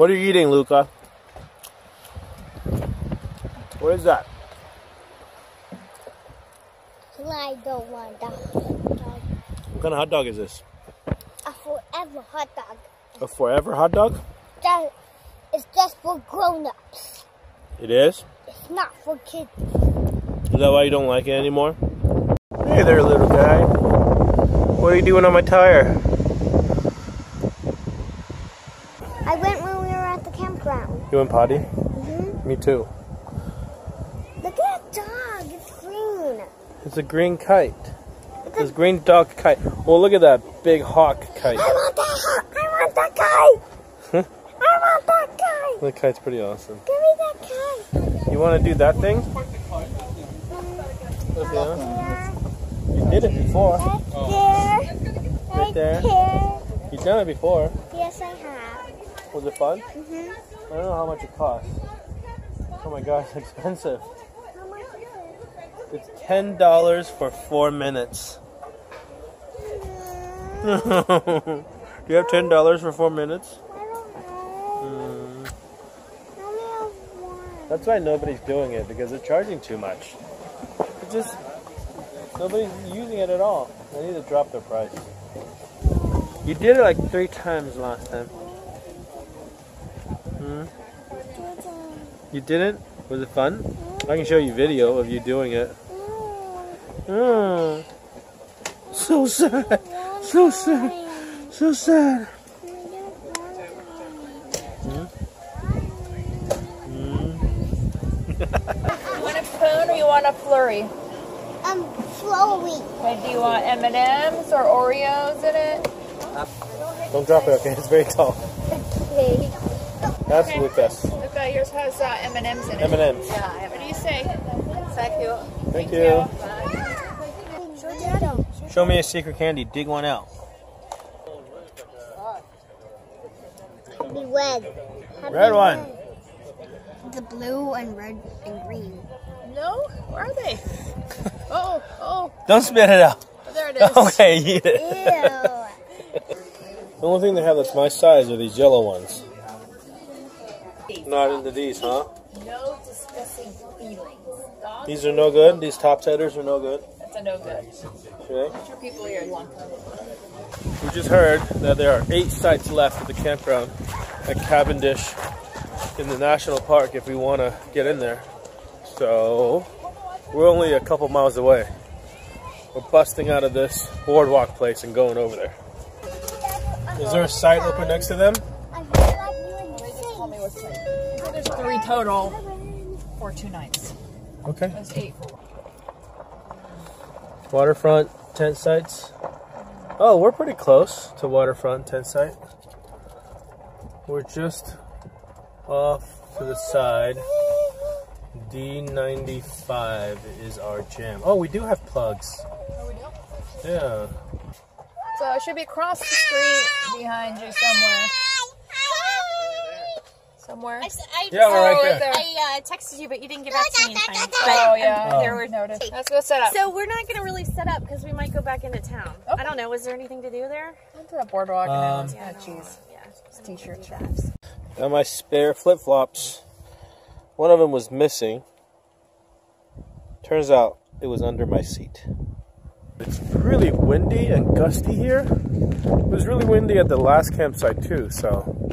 What are you eating, Luca? What is that? I don't want that. What kind of hot dog is this? A forever hot dog. A forever hot dog? That is just for grown-ups. It is? It's not for kids. Is that why you don't like it anymore? Hey there, little guy. What are you doing on my tire? I went when we were at the campground. You went potty? hmm Me too. Look at that dog. It's green. It's a green kite. It's It's a, a green dog kite. Well, look at that big hawk kite. I want that. hawk. I want that kite. I want that kite. The kite's pretty awesome. Give me that guy. You want to do that thing? Right Yeah. You did it before. Right there. Right there. there. You've done it before. Yes, I have. Was it fun? hmm I don't know how much it costs. Oh my gosh, it's expensive. It's ten dollars for four minutes. Do you have ten dollars for four minutes? Mm, one. that's why nobody's doing it because they're charging too much. It just nobody's using it at all. They need to drop their price. You did it like three times last time. You didn't? Was it fun? I can show you video of you doing it. Mm, Hmm. So sad. So sad. So sad. You want a spoon or you want a flurry? Um, flowy. Okay, do you want M&Ms or Oreos in it? Don't drop it, okay? It's very tall. Okay. That's Okay. Lucas. Okay, yours has uh, M&Ms in it. M&M's. Yeah, what do you say? Thank you. Thank you. Show Dad. Show me a secret candy. Dig one out. Be red. Happy Red one. The blue and red and green. No? Where are they? Oh, oh, Don't spit it out. there it is. Okay, eat it. Ew. The only thing they have that's my size are these yellow ones. Not into these, huh? No disgusting feelings. These are no good. These top siders are no good. that's a no good. Okay. People here. We just heard that there are eight sites left at the campground at Cavendish in the national park if we want to get in there. So we're only a couple miles away. We're busting out of this boardwalk place and going over there. Is there a site open next to them? I feel like you and Tell me So there's three total for two nights. Okay. That's eight. Waterfront tent sites. Oh, we're pretty close to waterfront tent site. We're just off to the side. D95 is our jam. Oh, we do have plugs. Oh, we do? Yeah. So it should be across the street behind you somewhere. Somewhere. I, s- I, Yeah, we're right Oh, there. there. I uh, texted you, but you didn't get back to me in time. Oh yeah, Oh. there we noted. Let's go set up. So we're not going to really set up because we might go back into town. Okay. I don't know. Is there anything to do there? Went to the boardwalk Um, and then yeah, cheese. Yeah. Just t-shirt straps. Got my spare flip flops. One of them was missing. Turns out it was under my seat. It's really windy and gusty here. It was really windy at the last campsite too, so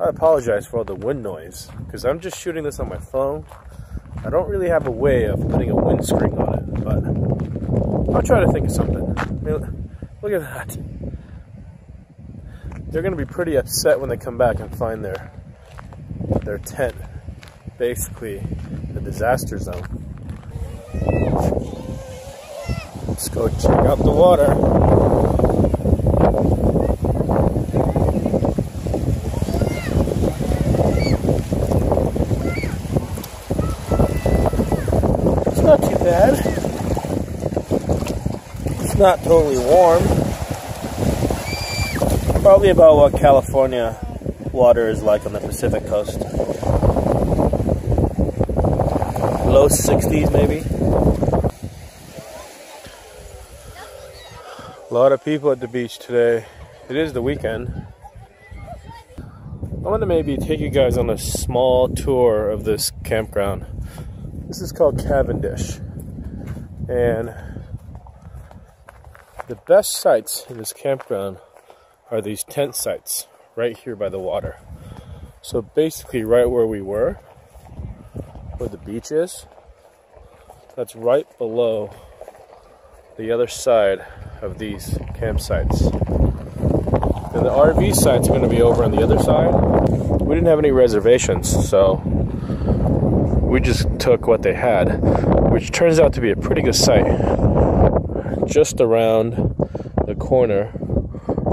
I apologize for all the wind noise because I'm just shooting this on my phone. I don't really have a way of putting a windscreen on it, but I'll try to think of something. I mean, look at that. They're going to be pretty upset when they come back and find their their tent basically a disaster zone. Let's go check out the water. It's not too bad. It's not totally warm. Probably about what California water is like on the Pacific coast. Low 60s, maybe. A lot of people at the beach today. It is the weekend. I'm gonna maybe take you guys on a small tour of this campground. This is called Cavendish. And the best sites in this campground are these tent sites right here by the water. So basically right where we were, where the beach is, that's right below the other side of these campsites. And the RV sites are going to be over on the other side. We didn't have any reservations, so we just took what they had, which turns out to be a pretty good site. Just around the corner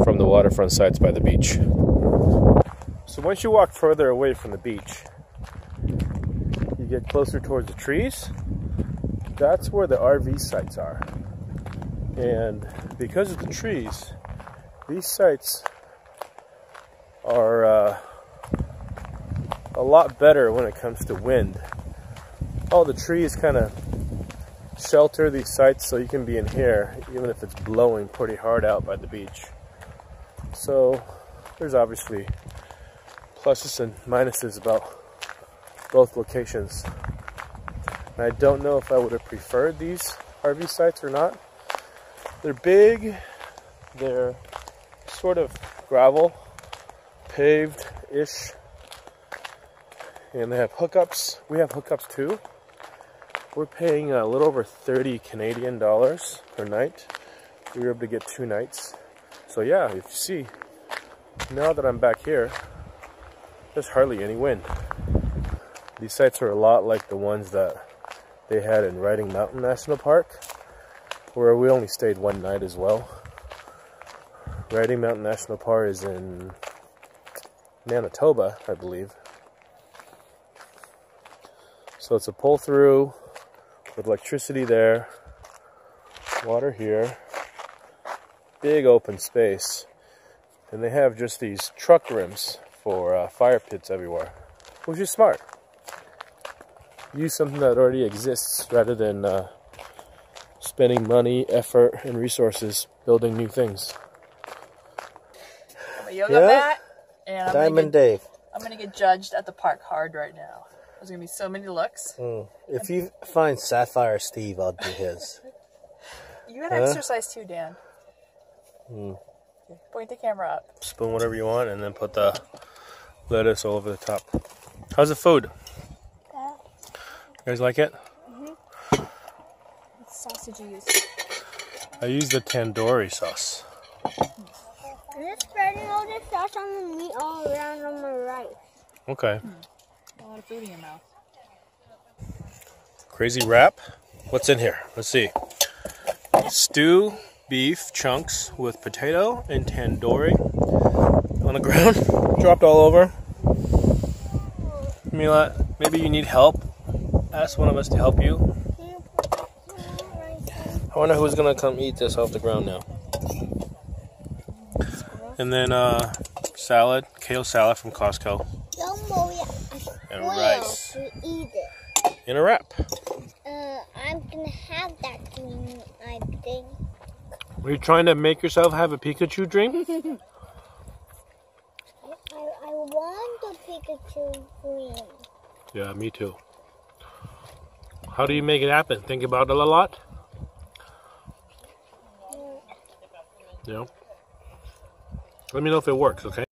from the waterfront sites by the beach. So once you walk further away from the beach, you get closer towards the trees. That's where the RV sites are. And because of the trees, these sites are uh, a lot better when it comes to wind. All the trees kind of shelter these sites so you can be in here even if it's blowing pretty hard out by the beach. So there's obviously pluses and minuses about both locations. And I don't know if I would have preferred these RV sites or not. They're big, they're sort of gravel, paved-ish, and they have hookups. We have hookups too. We're paying a little over 30 Canadian dollars per night. We were able to get two nights. So yeah, if you see, now that I'm back here, there's hardly any wind. These sites are a lot like the ones that they had in Riding Mountain National Park, where we only stayed one night as well. Riding Mountain National Park is in Manitoba, I believe. So it's a pull through with electricity there, water here, big open space. And they have just these truck rims for uh, fire pits everywhere, which is smart. Use something that already exists rather than uh, spending money, effort, and resources building new things. Yoga Yeah? mat, and I'm gonna, Diamond get, Dave. I'm gonna get judged at the park hard right now. There's gonna be so many looks. Mm. If you find Sapphire Steve, I'll do his. You gotta Huh? exercise too, Dan. Okay, Point the camera up. Spoon whatever you want, and then put the lettuce all over the top. How's the food? You guys like it? Mm-hmm. What sausage you use? I use the tandoori sauce. I'm just spreading all this sauce on the meat all around on my rice. Okay. A lot of food in your mouth. Crazy wrap. What's in here? Let's see. Stew beef chunks with potato and tandoori on the ground, dropped all over. Mila, maybe you need help. Ask one of us to help you. Can you put some rice in? I wonder who's gonna come eat this off the ground now. And then uh, salad, kale salad from Costco, Jumbo, yeah. And Well, rice to eat it. in a wrap. Uh, I'm gonna have that dream, I think. Are you trying to make yourself have a Pikachu dream? I, I want the Pikachu dream. Yeah, me too. How do you make it happen? Think about it a lot? Yeah. Let me know if it works, okay?